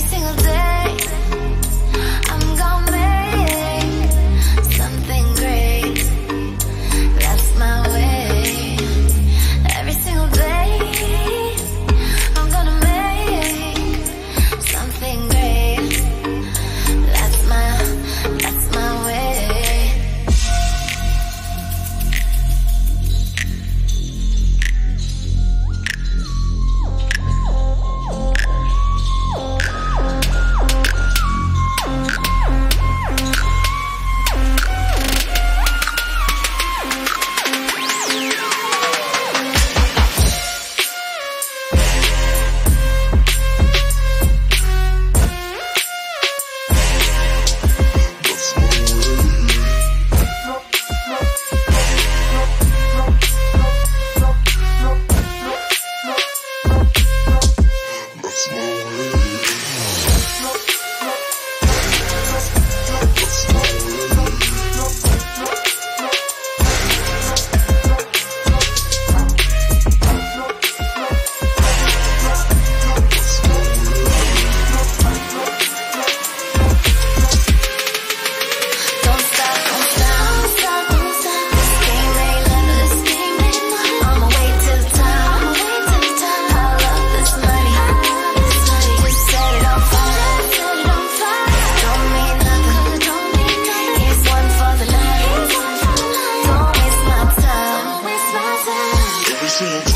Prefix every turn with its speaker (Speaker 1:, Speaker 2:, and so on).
Speaker 1: every single day.
Speaker 2: Single